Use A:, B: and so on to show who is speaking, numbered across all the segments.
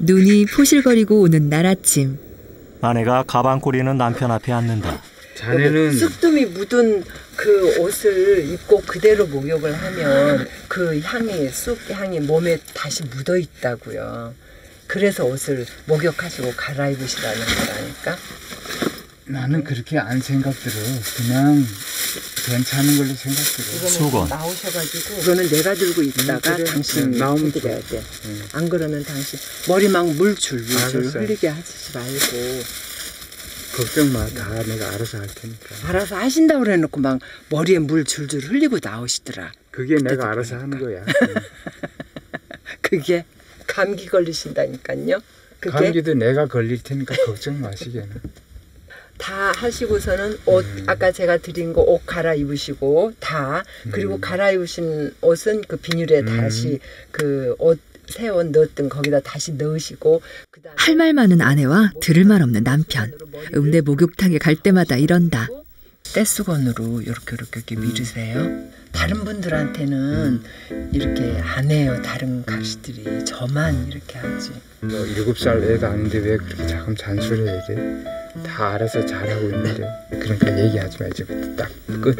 A: 눈이 포실거리고 오는 날 아침.
B: 아내가 가방 꼬리는 남편 앞에 앉는다.
C: 자네는
D: 쑥뜸이 묻은 그 옷을 입고 그대로 목욕을 하면 그 향이 쑥 향이 몸에 다시 묻어 있다고요. 그래서 옷을 목욕하시고 갈아입으시라는 거라니까.
C: 나는 그렇게 안 생각들어. 그냥 괜찮은 걸로 생각들어.
B: 수건.
D: 나오셔가지고 이거는 내가 들고 있다가
C: 음.
D: 당신
C: 네, 나오면
D: 해드려야 돼.
C: 응.
D: 안 그러면 당신 머리 막 물줄 물줄. 흘리게 하시지 말고
C: 걱정 마. 다 내가 알아서 할 테니까.
D: 알아서 하신다 고 그래놓고 막 머리에 물 줄줄 흘리고 나오시더라.
C: 그게 내가 알아서
D: 보니까.
C: 하는 거야.
D: 그게 감기 걸리신다니까요. 그게
C: 감기도 내가 걸릴 테니까 걱정 마시게는.
D: 다 하시고서는 옷
C: 음.
D: 아까 제가 드린 거 옷 갈아입으시고 다 그리고
C: 음.
D: 갈아입으신 옷은 그 비닐에
C: 음.
D: 다시 그옷 새옷 넣었던 거기다 다시 넣으시고 그다음에
A: 할말 많은 아내와 들을 말 없는 남편. 음대 목욕탕에 갈 때마다 이런다.
D: 떼수건으로 이렇게 이렇게 이렇게
C: 음.
D: 밀으세요. 다른 분들한테는 이렇게 안 해요. 다른 가시들이 저만 이렇게 하지.
C: 뭐 일곱 살 애도 아닌데 왜 그렇게 자꾸 잔소리해야 돼? 다 알아서 잘하고 있는데. 그러니까 얘기하지 마 이제부터 딱 끝.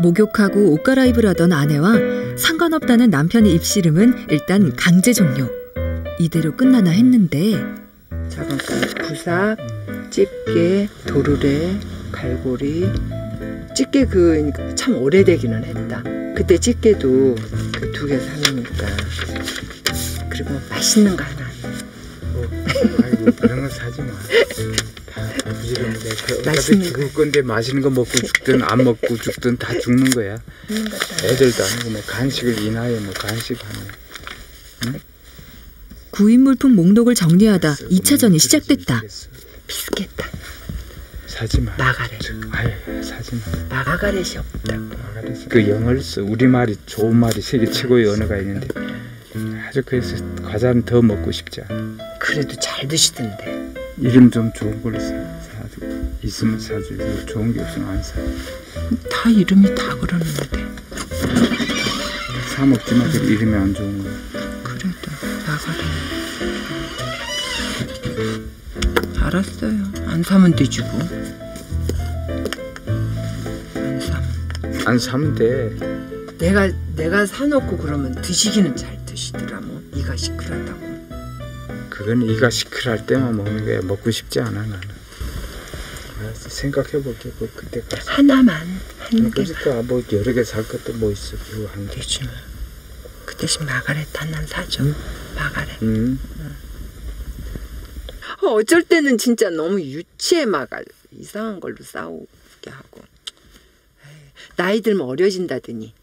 A: 목욕하고 옷 갈아입으려던 아내와 상관없다는 남편의 입씨름은 일단 강제 종료. 이대로 끝나나 했는데
D: 자금까지 구삭, 집게, 도르래, 갈고리. 집게 그 참 오래되기는 했다. 그때 집게도 그 두 개 사놓으니까. 그리고 맛있는 거 하나.
C: 뭐, 아이고 그런 거 사지 마. 다 부지런해. 그 어차피 죽을 건데 맛있는 거 먹고 죽든 안 먹고 죽든 다 죽는 거야. 애들도 아니고 뭐 간식을 이 나이에 뭐 간식 하네.
A: 구인 물품 목록을 정리하다 2차전이 시작됐다.
D: 비슷겠다.
C: 사지 마.
D: 마가렛.
C: 아예 사지 마.
D: 마가가렛이 없다고.
C: 마가렛. 그 영어를 써. 우리 말이 좋은 말이 세계 최고의 언어가 있는데 아주 그래서 과자는 더 먹고 싶지 않아.
D: 그래도 잘 드시던데.
C: 이름 좀 좋은 걸로 사, 사주고 있으면 사주고 좋은 게 없으면 안 사.
D: 다 이름이 다 그러는데.
C: 사 먹지만 그 이름이 안 좋은 거.
D: 그래도 마가렛. 알았어요. 안 사면 되지 뭐. 안 사면
C: 돼.
D: 내가 내가 사놓고 그러면 드시기는 잘 드시더라 뭐. 이가 시끄럽다고.
C: 그건 이가 시큰할 때만 먹는 거야. 먹고 싶지 않아 나는. 생각해 볼게. 뭐 그때까지.
D: 하나만 한 개.
C: 그러니까 뭐 여러 개 살 것도 뭐 있어. 그거 한 개.
D: 되지 뭐. 그 대신 마가렛 하나 사줘. 마가렛.
C: 음.
D: 어, 어쩔 때는 진짜 너무 유치해 마가 이상한 걸로 싸우게 하고 나이 들면 어려진다더니.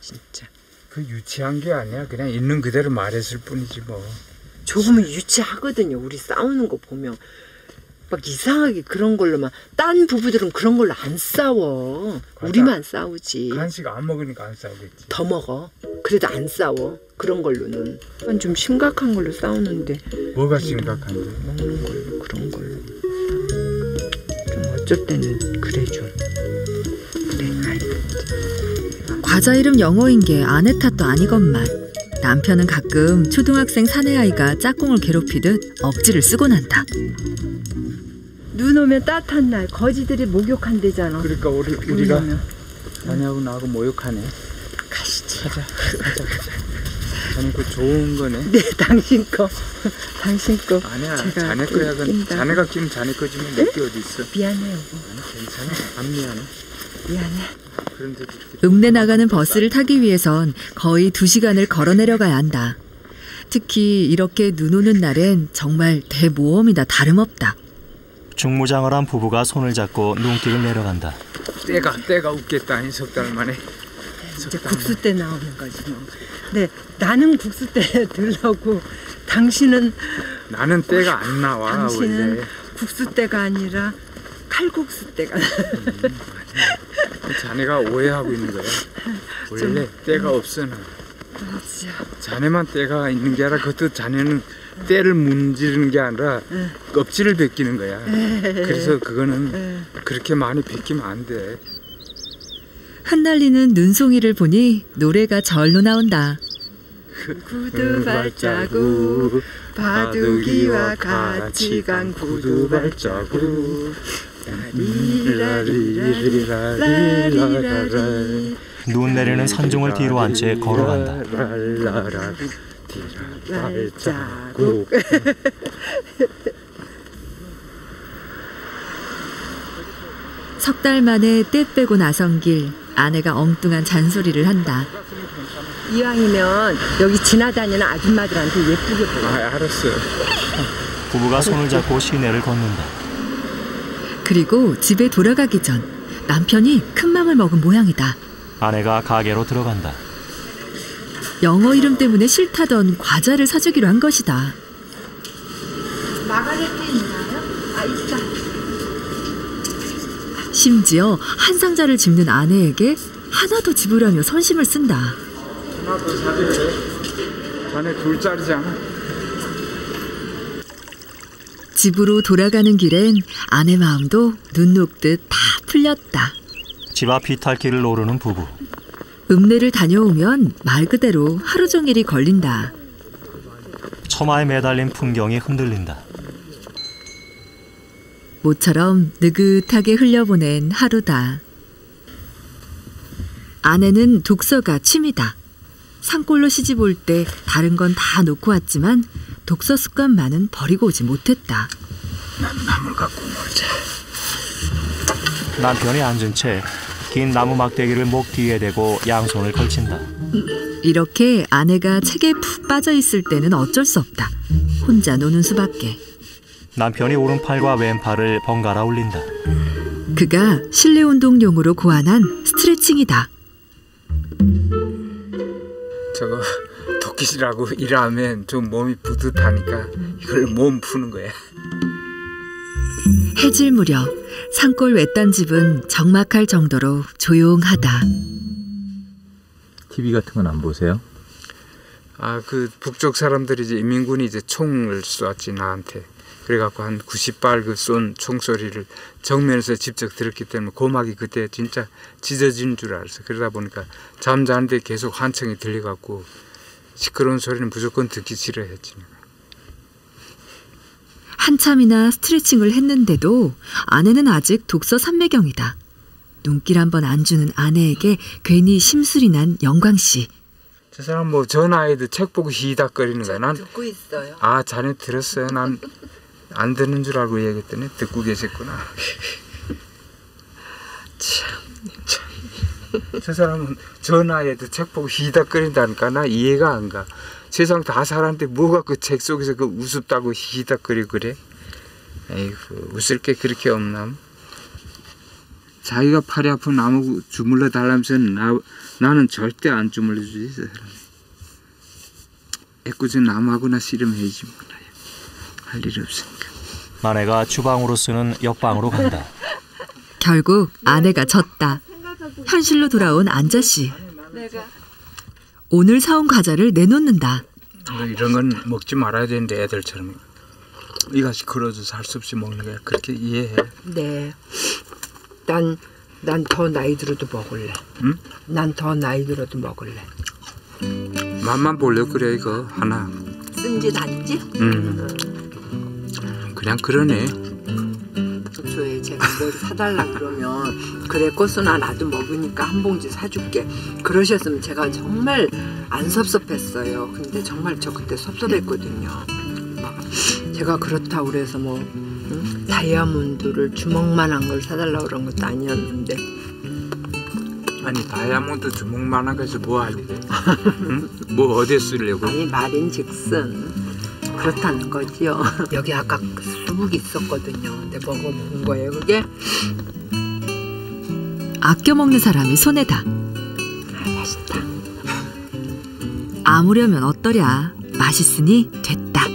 D: 진짜.
C: 그 유치한 게 아니야. 그냥 있는 그대로 말했을 뿐이지 뭐.
D: 조금은 유치하거든요. 우리 싸우는 거 보면. 막 이상하게 그런 걸로만 딴 부부들은 그런 걸로 안 싸워. 우리만 싸우지.
C: 간식 안 먹으니까 안 싸우겠지.
D: 더 먹어. 그래도 안 싸워. 그런 걸로는. 좀 심각한 걸로 싸우는데.
C: 뭐가 심각한데?
D: 먹는 걸로 그런 걸로. 좀 어쩔 때는 그래 좀
A: 과자 이름 영어인 게 아내 탓도 아니건만. 남편은 가끔 초등학생 사내아이가 짝꿍을 괴롭히듯 억지를 쓰고 난다.
D: 눈 오면 따뜻한 날 거지들이 목욕한대잖아
C: 그러니까 우리
D: 눈
C: 우리가. 자네하고 나하고 모욕하네.
D: 가시지
C: 가자, 가자, 가자. 자네 그 좋은 거네.
D: 네 당신 거 당신 거
C: 아니야, 자네 거야. 자네가 끼면 자네 거지만 내게 어디 있어?
D: 미안해요 뭐.
C: 아니 괜찮아. 안 미안해.
D: 미안해
A: 읍내 나가는 버스를 타기 위해선 거의 두 시간을 걸어 내려가야 한다. 특히 이렇게 눈 오는 날엔 정말 대모험이다 다름없다.
B: 중무장을 한 부부가 손을 잡고 눈길을 내려간다.
C: 때가 때가 웃겠다. 한석달 만에.
D: 이제 국수 때 나오는 거지 뭐. 네 나는 국수 때 들려고 당신은
C: 나는 때가 안 나와
D: 당신은
C: 원래.
D: 국수 때가 아니라 칼국수 때가
C: 자네가 오해하고 있는 거야. 원래 때가 없어 나.
D: 그렇지.
C: 자네만 때가 있는 게 아니라 그것도 자네는 때를 문지르는 게 아니라 껍질을 벗기는 거야. 그래서 그거는 그렇게 많이 벗기면 안 돼.
A: 흩날리는 눈송이를 보니 노래가 절로 나온다.
D: 구두 발자국 바둑이와 같이 간 구두 발자국
B: 눈 내리는 산중을 뒤로 한 채 걸어간다.
D: 발자국
A: 석달 만에 때 빼고 나선 길 아내가 엉뚱한 잔소리를 한다.
D: 이왕이면 여기 지나다니는 아줌마들한테 예쁘게 보여
C: 아 알았어요.
B: 부부가 손을 잡고 시내를 걷는다.
A: 그리고 집에 돌아가기 전 남편이 큰 맘을 먹은 모양이다.
B: 아내가 가게로 들어간다.
A: 영어 이름 때문에 싫다던 과자를 사주기로 한 것이다.
E: 마가렛 있나요? 아 있다.
A: 심지어 한 상자를 집는 아내에게 하나 더 집으라며 선심을 쓴다.
C: 하나 더. 자네 둘짜리잖아.
A: 집으로 돌아가는 길엔 아내 마음도 눈 녹듯 다 풀렸다.
B: 집 앞 비탈길을 오르는 부부.
A: 읍내를 다녀오면 말 그대로 하루 종일이 걸린다.
B: 처마에 매달린 풍경이 흔들린다.
A: 모처럼 느긋하게 흘려보낸 하루다. 아내는 독서가 취미다. 산골로 시집 올 때 다른 건 다 놓고 왔지만 독서 습관만은 버리고 오지 못했다.
C: 나물 갖고 놀자.
B: 남편이 앉은 채 긴 나무 막대기를 목 뒤에 대고 양손을 걸친다.
A: 이렇게 아내가 책에 푹 빠져 있을 때는 어쩔 수 없다. 혼자 노는 수밖에.
B: 남편이 오른팔과 왼팔을 번갈아 올린다.
A: 그가 실내 운동용으로 고안한 스트레칭이다.
C: 저거 도끼질하고 일하면 좀 몸이 뿌듯하니까 이걸 몸 푸는 거야.
A: 해질 무렵 산골 외딴 집은 적막할 정도로 조용하다.
F: TV 같은 건 안 보세요?
C: 아 그 북쪽 사람들이 이제 인민군이 이제 총을 쏘았지 나한테. 그래갖고 한 90발 그 쏜 총소리를 정면에서 직접 들었기 때문에 고막이 그때 진짜 찢어진 줄 알았어. 그러다 보니까 잠자는데 계속 환청이 들려갖고 시끄러운 소리는 무조건 듣기 싫어했지.
A: 한참이나 스트레칭을 했는데도 아내는 아직 독서 삼매경이다. 눈길 한번 안 주는 아내에게 괜히 심술이 난 영광 씨.
C: 저 사람 뭐저 나이도 책 보고 희닥거리는 거야. 난
D: 듣고 있어요
C: 아 자네 들었어요. 난 안 듣는 줄 알고 얘기했더니 듣고 계셨구나. 참, 참. 저 사람은 저 나이에도 책 보고 희닥거린다니까 나 이해가 안 가. 세상 다 사람한테 뭐가 그 책 속에서 그 우습다고 희닥거리고 그래? 에이구 웃을 게 그렇게 없나? 자기가 팔이 아픈 나무 주물러 달라면서 나, 나는 절대 안 주물러 주지 저 사람. 애꿎은 나무하고나 씨름해야지 뭐. 할일 없으니까.
B: 아내가 주방으로 쓰는 옆방으로 간다.
A: 결국 아내가 졌다. 현실로 돌아온 안자 씨. 오늘 사온 과자를 내놓는다.
C: 뭐 이런 건 먹지 말아야 되는데 애들처럼 이같이 걸어줘서 할 수 없이 먹는 거야. 그렇게 이해해.
D: 네 난 난 더 나이 들어도 먹을래
C: 응?
D: 난 더 나이 들어도 먹을래
C: 맛만 보려 그래 이거 하나.
D: 쓴짓 한짓
C: 음. 그냥 그러네.
D: 제가 뭘 사달라 그러면 그래 꽃순아 나도 먹으니까 한 봉지 사줄게 그러셨으면 제가 정말 안 섭섭했어요 근데 정말 저 그때 섭섭했거든요 막 제가 그렇다고 그래서 뭐 응? 다이아몬드를 주먹만한 걸 사달라 그런 것도 아니었는데
C: 아니 다이아몬드 주먹만한 것을 뭐 할래? 응? 뭐 어디에 쓰려고?
D: 아니 말인즉슨 그렇다는 거지요 여기 아까 수북이 있었거든요 근데 먹어본 거예요 그게
A: 아껴 먹는 사람이 손해다.
D: 아, 맛있다
A: 아무려면 어떠랴. 맛있으니 됐다.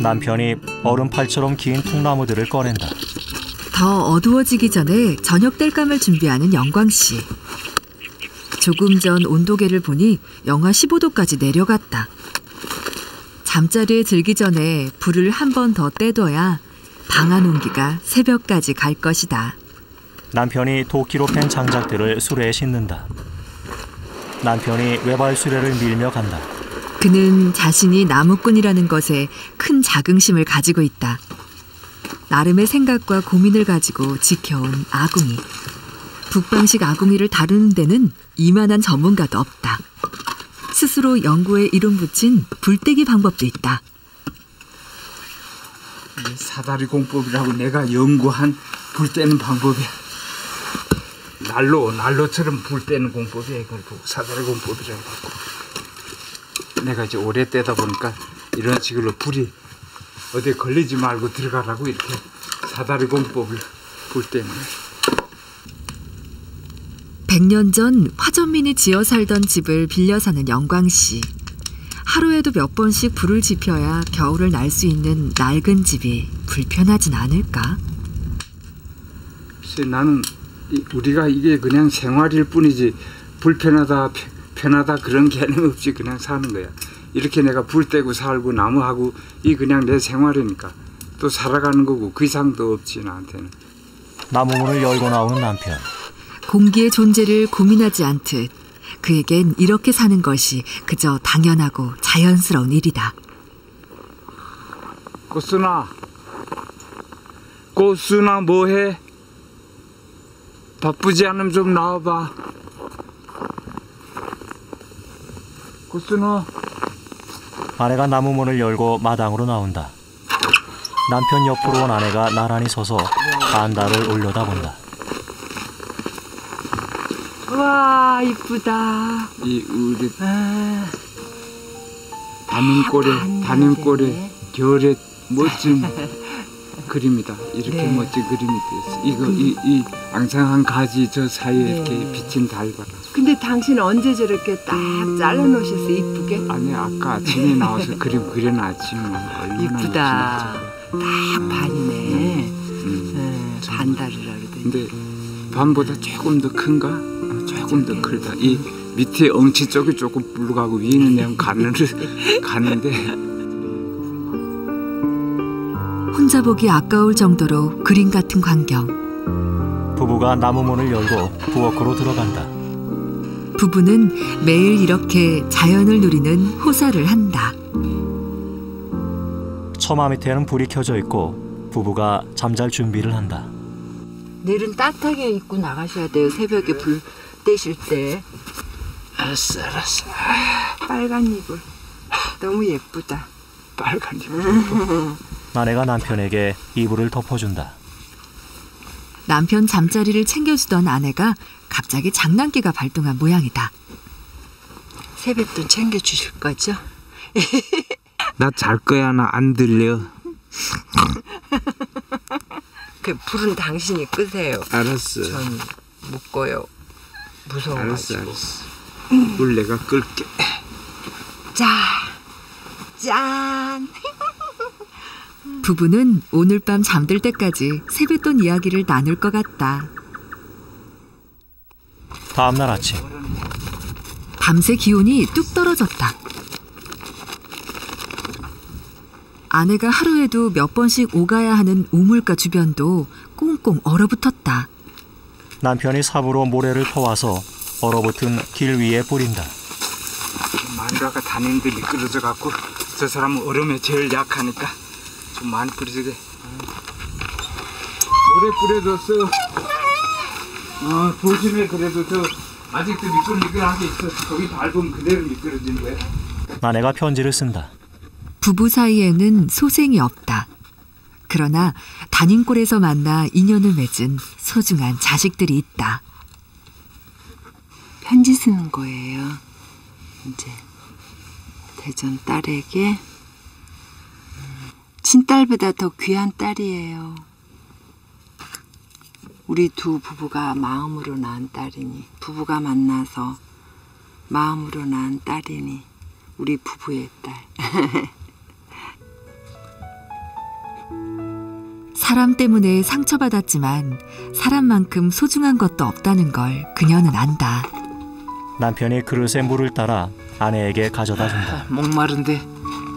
B: 남편이 얼음팔처럼 긴 통나무들을 꺼낸다.
A: 더 어두워지기 전에 저녁 뗄감을 준비하는 영광 씨. 조금 전 온도계를 보니 영하 15도까지 내려갔다. 잠자리에 들기 전에 불을 한 번 더 떼둬야 방안 온기가 새벽까지 갈 것이다.
B: 남편이 도끼로 팬 장작들을 수레에 싣는다. 남편이 외발 수레를 밀며 간다.
A: 그는 자신이 나무꾼이라는 것에 큰 자긍심을 가지고 있다. 나름의 생각과 고민을 가지고 지켜온 아궁이. 북방식 아궁이를 다루는 데는 이만한 전문가도 없다. 스스로 연구에 이름 붙인 불떼기 방법도 있다.
C: 사다리 공법이라고 내가 연구한 불 떼는 방법이야. 난로, 난로처럼 불 떼는 공법이야. 이걸 사다리 공법이라고 갖고. 내가 이제 오래 떼다 보니까 이런 식으로 불이 어디에 걸리지 말고 들어가라고 이렇게 사다리 공법을 불 거야.
A: 100년 전 화전민이 지어 살던 집을 빌려 사는 영광 씨. 하루에도 몇 번씩 불을 지펴야 겨울을 날 수 있는 낡은 집이 불편하진 않을까?
C: 글쎄 나는 이- 우리가 이게 그냥 생활일 뿐이지 불편하다 편하다 그런 개념 없이 그냥 사는 거야. 이렇게 내가 불 떼고 살고 나무하고 이 그냥 내 생활이니까 또 살아가는 거고 그 이상도 없지 나한테는.
B: 나무 문을 열고 나오는 남편.
A: 공기의 존재를 고민하지 않듯 그에겐 이렇게 사는 것이 그저 당연하고 자연스러운 일이다.
C: 꽃순아, 꽃순아 뭐해? 바쁘지 않으면 좀 나와봐. 꽃순아.
B: 아내가 나무 문을 열고 마당으로 나온다. 남편 옆으로 온 아내가 나란히 서서 반달을 올려다본다.
D: 와 이쁘다.
C: 이 우리
D: 아,
C: 단음골에
D: 봤네.
C: 겨울에 멋진 그림이다. 이렇게
D: 네.
C: 멋진 그림이 됐어. 이거 이, 이 앙상한 가지 저 사이에
D: 네.
C: 이렇게 비친 달 봐라.
D: 근데 당신 언제 저렇게 딱 잘라놓으셨어 이쁘게?
C: 아니 아까 아침에 나와서 그림 그려놨지 뭐
D: 이쁘다. 딱 반이네.
C: 음.
D: 네, 반달이라 그러더니.
C: 근데 밤보다 조금 더 큰가? 어, 조금 더 크다. 이 밑에 엉치 쪽이 조금 불룩하고 위는 그냥 가는 가는데
A: 혼자 보기 아까울 정도로 그림 같은 광경.
B: 부부가 나무 문을 열고 부엌으로 들어간다.
A: 부부는 매일 이렇게 자연을 누리는 호사를 한다.
B: 처마 밑에는 불이 켜져 있고 부부가 잠잘 준비를 한다.
D: 내일은 따뜻하게 입고 나가셔야 돼요. 새벽에 불 떼실 때.
C: 알았어 알았어.
D: 빨간 이불. 너무 예쁘다.
C: 빨간 이
B: 아내가 남편에게 이불을 덮어준다.
A: 남편 잠자리를 챙겨주던 아내가 갑자기 장난기가 발동한 모양이다.
D: 세뱃돈 챙겨주실 거죠?
C: 나 잘 거야 나 안 들려.
D: 그 불은 당신이 끄세요.
C: 알았어.
D: 전 못 꺼요.
C: 알았어
D: 무서워가지고.
C: 알았어. 물 내가 끌게.
D: 자, 짠.
A: 부부는 오늘 밤 잠들 때까지 세뱃돈 이야기를 나눌 것 같다.
B: 다음 날 아침
A: 밤새 기온이 뚝 떨어졌다. 아내가 하루에도 몇 번씩 오가야 하는 우물가 주변도 꽁꽁 얼어붙었다.
B: 남편이 삽으로 모래를 퍼와서 얼어붙은 길 위에 뿌린다.
C: 마누라가 다니는데 미끄러져 갖고 저 사람은 얼음에 제일 약하니까 좀 많이 뿌리지게. 모래 뿌려줬어. 어 조심해 그래도 저 아직도 미끌미끌한 게 있어. 거기 밟으면 그대로 미끄러지는 거야.
B: 아내가 편지를 쓴다.
A: 부부 사이에는 소생이 없다. 그러나 단인골에서 만나 인연을 맺은 소중한 자식들이 있다.
D: 편지 쓰는 거예요. 이제 대전 딸에게 음, 친딸보다 더 귀한 딸이에요. 우리 두 부부가 마음으로 낳은 딸이니 부부가 만나서 마음으로 낳은 딸이니 우리 부부의 딸.
A: 사람 때문에 상처받았지만 사람만큼 소중한 것도 없다는 걸 그녀는 안다.
B: 남편이 그릇에 물을 따라 아내에게 가져다 준다.
C: 목마른데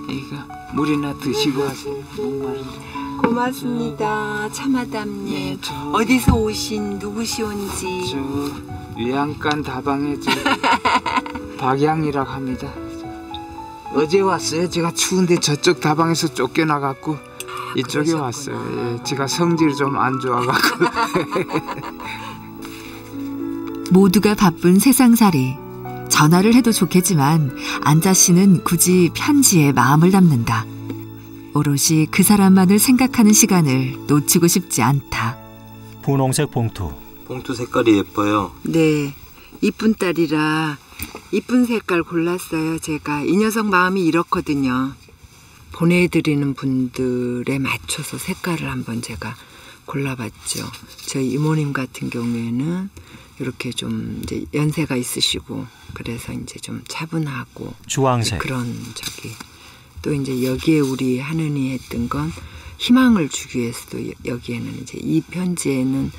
C: 이거 물이나 드시고 하세요. 목마른데.
D: 고맙습니다, 차마담님.
C: 저,
D: 어디서 오신 누구시온지.
C: 저 위안간 다방에 저 박양이라고 합니다. 어제 왔어요. 제가 추운데 저쪽 다방에서 쫓겨나갖고 이쪽에 왔어요. 예, 제가 성질이 좀 안 좋아갖고.
A: 모두가 바쁜 세상살이. 전화를 해도 좋겠지만 안자 씨는 굳이 편지에 마음을 담는다. 오롯이 그 사람만을 생각하는 시간을 놓치고 싶지 않다.
B: 분홍색 봉투.
F: 봉투 색깔이 예뻐요.
D: 네, 이쁜 딸이라 이쁜 색깔 골랐어요. 제가 이 녀석 마음이 이렇거든요. 보내드리는 분들에 맞춰서 색깔을 한번 제가 골라봤죠. 저희 이모님 같은 경우에는 이렇게 좀 이제 연세가 있으시고 그래서 이제 좀 차분하고
B: 주황색.
D: 그런 저기 또 이제 여기에 우리 하느니 했던 건 희망을 주기 위해서도 여- 여기에는 이제 이 편지에는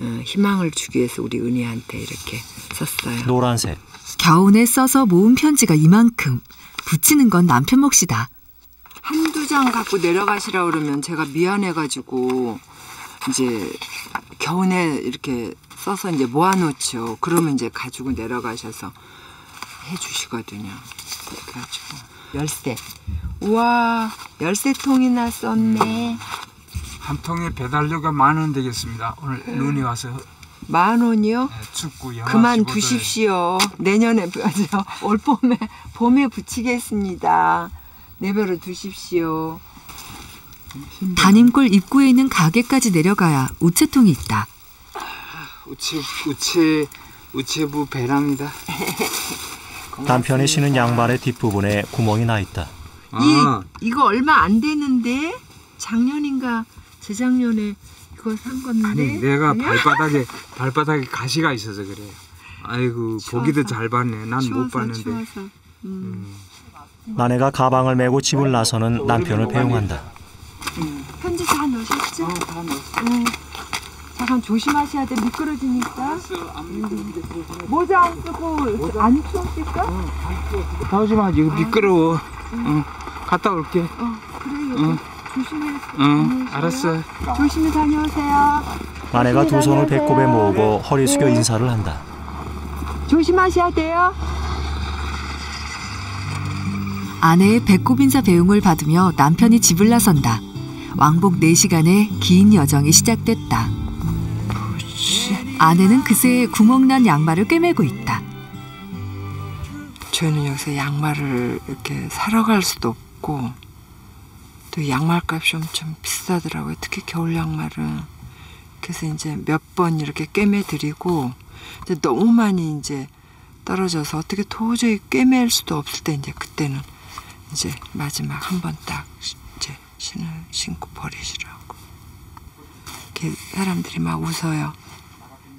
D: 어, 희망을 주기 위해서 우리 은희한테 이렇게 썼어요.
B: 노란색.
A: 겨우내 써서 모은 편지가 이만큼. 붙이는 건 남편 몫이다.
D: 한두 장 갖고 내려가시라 그러면 제가 미안해가지고 이제 겨우내 이렇게 써서 이제 모아놓죠. 그러면 이제 가지고 내려가셔서 해주시거든요. 그래가지고 열쇠. 우와 열쇠 통이나 썼네.
C: 한 통에 배달료가 만 원 되겠습니다. 오늘 눈이 와서
D: 만 원이요?
C: 예, 춥고
D: 그만
C: 15 도에
D: 두십시오. 내년에 저올 봄에 봄에 붙이겠습니다. 내버려 두십시오.
A: 담임골 입구에 있는 가게까지 내려가야 우체통이 있다.
C: 우체 우체 우체부 배낭이다.
B: 남편이 신은 양말의 뒷부분에 구멍이 나 있다.
C: 아,
D: 이 이거 얼마 안 되는데 작년인가 재작년에 이거 산 건데.
C: 아니 내가? 발바닥에 발바닥에 가시가 있어서 그래. 아이고 보기도
D: 추워서.
C: 잘 봤네. 난 못 봤는데.
D: 추워서. 음.
B: 아내가 가방을 메고 집을 나서는 남편을 배웅한다.
D: 편지 다 넣으셨죠?
C: 어, 다 넣었어.
D: 응. 잠깐 조심하셔야 돼 미끄러지니까. 모자 안 쓰고 안 추웠을까?
C: 나오지 마. 이거 미끄러워. 응. 갔다 올게.
D: 어 그래
C: 응.
D: 조심해.
C: 응. 알았어.
D: 조심히 다녀오세요.
B: 아내가 두 손을 배꼽에 모으고 허리 숙여 인사를 한다.
D: 조심하셔야 돼요.
A: 아내의 배꼽 인사 배웅을 받으며 남편이 집을 나선다. 왕복 4시간의 긴 여정이 시작됐다. 아내는 그새 구멍난 양말을 꿰매고 있다.
D: 저희는 여기서 양말을 이렇게 사러 갈 수도 없고 또 양말 값이 엄청 비싸더라고요. 특히 겨울 양말은. 그래서 이제 몇 번 이렇게 꿰매 드리고 이제 너무 많이 이제 떨어져서 어떻게 도저히 꿰맬 수도 없을 때 이제 그때는 이제 마지막 한 번 딱 이제 신을 신고 버리시라고. 이렇게 사람들이 막 웃어요.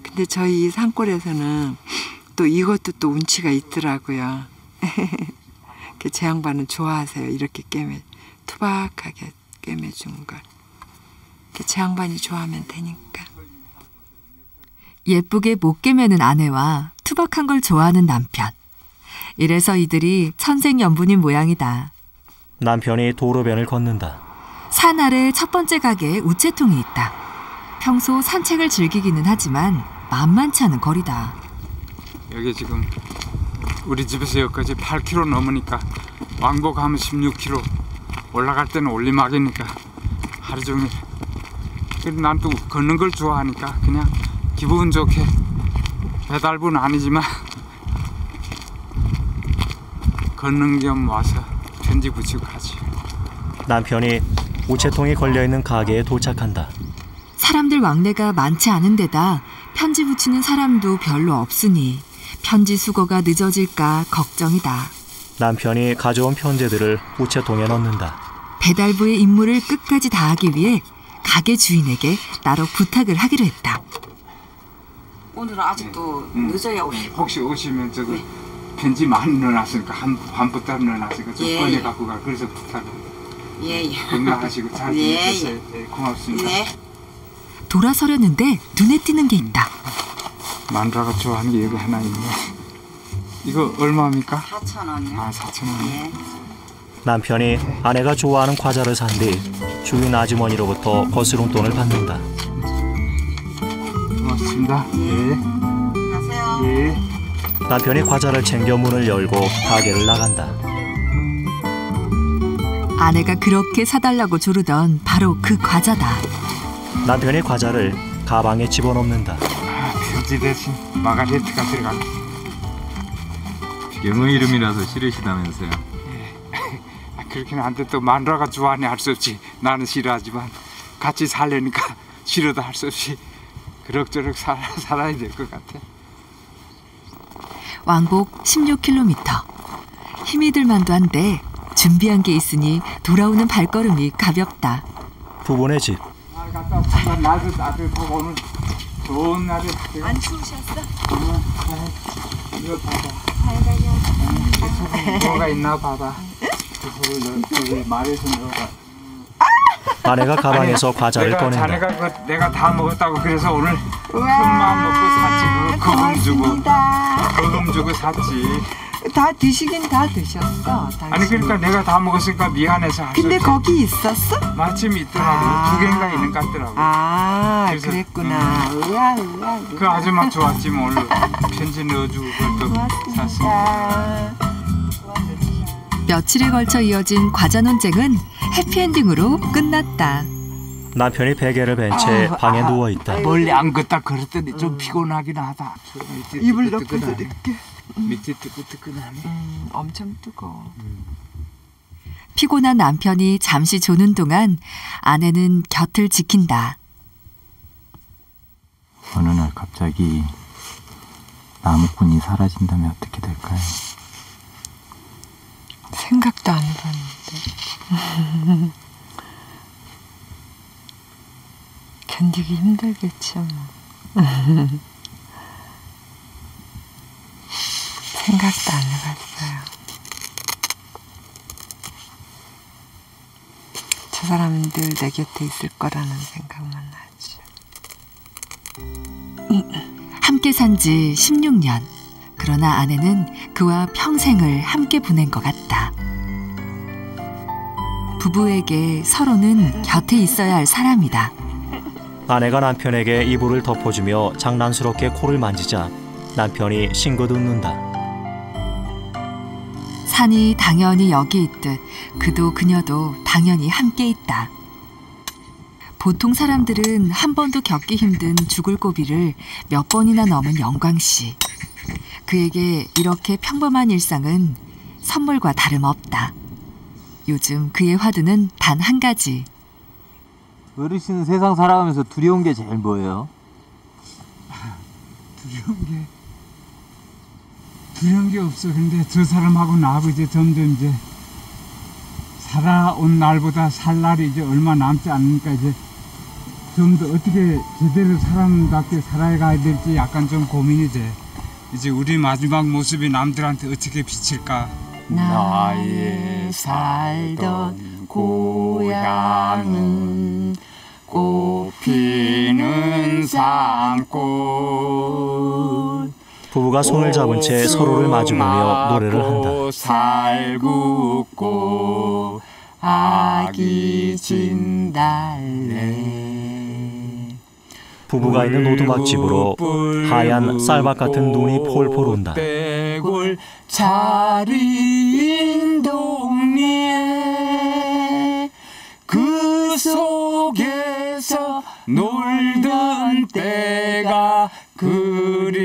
D: 근데 저희 이 산골에서는 또 이것도 또 운치가 있더라고요. 제 양반은 좋아하세요. 이렇게 꿰매 투박하게 꿰매준 걸. 이렇게 제 양반이 좋아하면 되니까.
A: 예쁘게 못 꿰매는 아내와 투박한 걸 좋아하는 남편. 이래서 이들이 천생연분인 모양이다.
B: 남편이 도로변을 걷는다.
A: 산 아래 첫 번째 가게에 우체통이 있다. 평소 산책을 즐기기는 하지만 만만치 않은 거리다.
C: 여기 지금 우리 집에서 여기까지 8km 넘으니까 왕복하면 16km 올라갈 때는 올리막이니까 하루 종일 난 또 걷는 걸 좋아하니까 그냥 기분 좋게 배달부는 아니지만 걷는 겸 와서 편지 붙이고 가지
B: 남편이 우체통이 걸려있는 가게에 도착한다.
A: 사람들 왕래가 많지 않은 데다 편지 붙이는 사람도 별로 없으니 편지 수거가 늦어질까 걱정이다.
B: 남편이 가져온 편지들을 우체통에 넣는다.
A: 배달부의 임무를 끝까지 다하기 위해 가게 주인에게 따로 부탁을 하기로 했다.
G: 오늘은 아직도
C: 음.
G: 늦어야 오시고
C: 혹시 오시면 저거 편지 많이 넣어놨으니까 한, 한 부탁 넣어놨으니까 좀
G: 예.
C: 빨리 갖고 가 그래서 부탁을
G: 예 예
C: 건강하시고 잘
G: 예,
C: 지내셨어요 예, 고맙습니다
G: 네.
A: 돌아서려는데 눈에 띄는 게 있다.
C: 만라가 좋아하는 게 여기 하나 있네. 이거 얼마입니까?
G: 4천 원이요
C: 아, 4천 원.
G: 예.
B: 남편이 아내가 좋아하는 과자를 산 뒤 주인 아주머니로부터 거스름 돈을 받는다.
C: 고맙습니다. 예.
G: 안녕하세요
C: 예.
B: 남편이 과자를 챙겨 문을 열고 가게를 나간다.
A: 아내가 그렇게 사달라고 조르던 바로 그 과자다.
B: 남편이 과자를 가방에 집어넣는다.
C: 아, 편지 대신 마가레트가 들어간
H: 영어 이름이라서 싫으시다면서요.
C: 아, 그렇게는 안 돼. 또 마누라가 좋아하니 할수 없지. 나는 싫어하지만 같이 살려니까 싫어도 할 수 없이 그럭저럭 살, 살아야 될 것 같아.
A: 왕복 16km. 힘이 들 만도 한데 준비한 게 있으니 돌아오는 발걸음이 가볍다.
B: 부부네 집.
C: 날 갔다 왔지만 날도 따뜻하고 오늘 좋은 날이 안 추우셨어? 이거 봐봐. 뭐가 있나 봐봐. 넣- 그 말에서 넣어봐.
B: 아내가 가방에서 과자를
C: 내가
B: 꺼낸다.
C: 자네가 그, 내가 다 먹었다고 그래서 오늘 큰 마음 먹고 샀지. 그거 거금 주고 거금 주고 샀지.
D: 다 드시긴 다 드셨어. 당신.
C: 아니 그러니까 내가 다 먹었으니까 미안해서 할수
D: 근데. 거기 있었어?
C: 마침 있더라고.
D: 아.
C: 두 개인가 있는 것 같더라고.
D: 아,
C: 그래서, 음.
D: 그랬구나. 으아, 으아,
C: 그 아줌마 좋았지 뭐 오늘 편지 넣어주고 또 샀으니까.
D: 아,
A: 며칠에 걸쳐 이어진 과자 논쟁은 해피엔딩으로 끝났다.
B: 남편이 베개를 벤채
C: 아,
B: 방에
C: 아,
B: 누워 있다.
C: 멀리 안 걷다 걸었더니 좀 피곤하긴 하다.
D: 입을 넣고
C: 뜨끈뜨끈하네.
D: 이렇게.
C: 밑에 뜨끈뜨끈하네.
D: 음, 엄청 뜨거워.
A: 피곤한 남편이 잠시 조는 동안 아내는 곁을 지킨다.
H: 어느 날 갑자기 나무꾼이 사라진다면 어떻게 될까요?
D: 생각도 안 해봤는데. 견디기 힘들겠죠. 뭐. 생각도 안 해봤어요. 저 사람은 늘내 곁에 있을 거라는 생각만 하지.
A: 함께 산 지 16년. 그러나 아내는 그와 평생을 함께 보낸 것 같다. 부부에게 서로는 곁에 있어야 할 사람이다.
B: 아내가 남편에게 이불을 덮어주며 장난스럽게 코를 만지자 남편이 싱긋 웃는다.
A: 산이 당연히 여기 있듯 그도 그녀도 당연히 함께 있다. 보통 사람들은 한 번도 겪기 힘든 죽을 고비를 몇 번이나 넘은 영광 씨. 그에게 이렇게 평범한 일상은 선물과 다름없다. 요즘 그의 화두는 단 한 가지.
H: 어르신은 세상 살아가면서 두려운 게 제일 뭐예요?
C: 두려운 게 두려운 게 없어. 근데 저 사람하고 나하고 이제 점점 이제 살아온 날보다 살 날이 이제 얼마 남지 않으니까 이제 좀 더 어떻게 제대로 사람답게 살아가야 될지 약간 좀 고민이 돼. 이제 우리 마지막 모습이 남들한테 어떻게 비칠까?
D: 나의 살던 고향은 꽃피는 산꽃
B: 부부가 손을 잡은 채 서로를 마주보며 노래를 한다.
D: 살구꽃 아기 진달래
B: 부부가 있는 오두막집으로 하얀 쌀밥 같은 눈이 폴폴 온다.
C: 그 속에서 놀던 때가 그리